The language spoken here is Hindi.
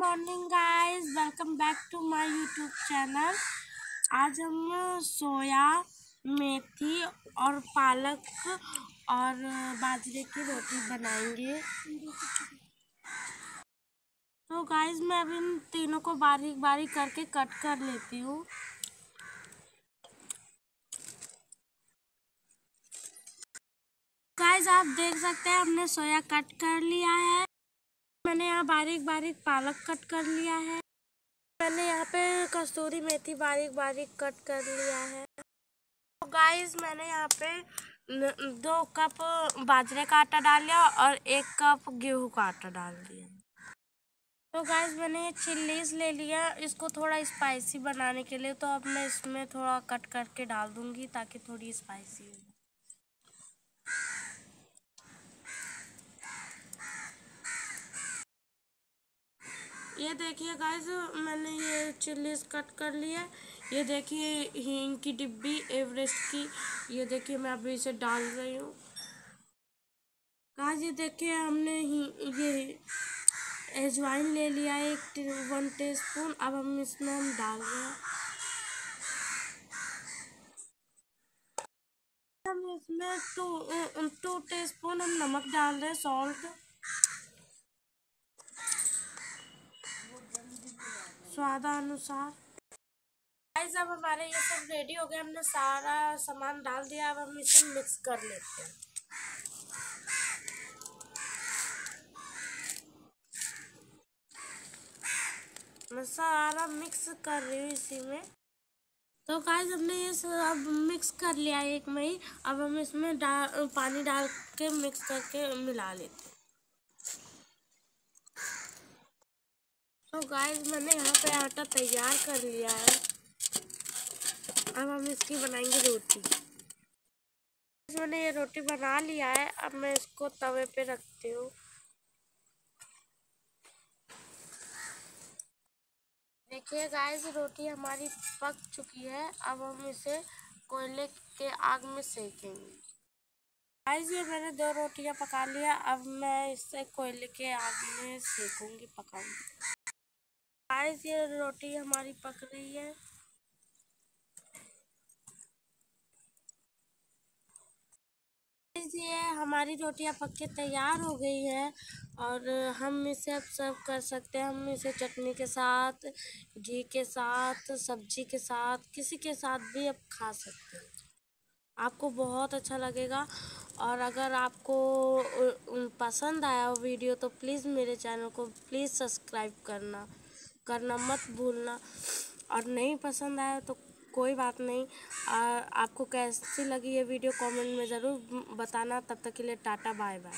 Morning guys welcome back to my YouTube channel आज हम सोया, मेथी और पालक और बाजरे की रोटी बनाएँगे। तो गाइस मैं अभी इन तीनों को बारीक बारीक करके कट कर लेती हूँ। गाइस आप देख सकते हैं, हमने सोया कट कर लिया है। मैंने यहाँ बारीक बारीक पालक कट कर लिया है। मैंने यहाँ पे कस्तूरी मेथी बारीक बारीक कट कर लिया है। तो गाइस मैंने यहाँ पे दो कप बाजरे का आटा डाल लिया और एक कप गेहूँ का आटा डाल दिया। तो गाइस मैंने चिल्लीज ले लिया। इसको थोड़ा स्पाइसी बनाने के लिए तो अब मैं इसमें थोड़ा कट करके डाल दूँगी ताकि थोड़ी स्पाइसी हो ये देखिए गाइस मैंने ये चिल्लीज कट कर लिया ये देखिए हींग की डिब्बी एवरेस्ट की। ये देखिए मैं अभी इसे डाल रही हूँ। गाइज़ ये देखिए हमने ही ये एजवाइन ले लिया है एक वन टी स्पून अब हम इसमें हम डाल रहे हैं। हम इसमें टू टू टी स्पून हम नमक डाल रहे हैं सॉल्ट स्वादानुसार। गाइस अब हमारे ये सब रेडी हो गए, हमने सारा सामान डाल दिया, अब हम इसे मिक्स कर लेते हैं। मैं सारा मिक्स कर रही हूँ इसी में। तो गाइस हमने ये सब मिक्स कर लिया एक में ही। अब हम इसमें डाल, पानी डाल के मिक्स करके मिला लेते हैं। तो गाइस मैंने यहाँ पे आटा तैयार कर लिया है। अब हम इसकी बनाएँगे रोटी। मैंने ये रोटी बना लिया है। अब मैं इसको तवे पे रखती हूँ। देखिए गाइस रोटी हमारी पक चुकी है। अब हम इसे कोयले के आग में सेकेंगे। गाइस ये मैंने दो रोटियाँ पका लिया। अब मैं इसे कोयले के आग में सेकूँगी, पकाऊँगी। गाइस, ये रोटी हमारी पक रही है। ये हमारी रोटियाँ पक के तैयार हो गई है और हम इसे अब सर्व कर सकते हैं। हम इसे चटनी के साथ, घी के साथ, सब्ज़ी के साथ, किसी के साथ भी अब खा सकते हैं। आपको बहुत अच्छा लगेगा और अगर आपको पसंद आया वीडियो तो प्लीज़ मेरे चैनल को प्लीज़ सब्सक्राइब करना। करना मत भूलना। और नहीं पसंद आया तो कोई बात नहीं। आ, आपको कैसी लगी ये वीडियो कमेंट में ज़रूर बताना। तब तक के लिए टाटा बाय बाय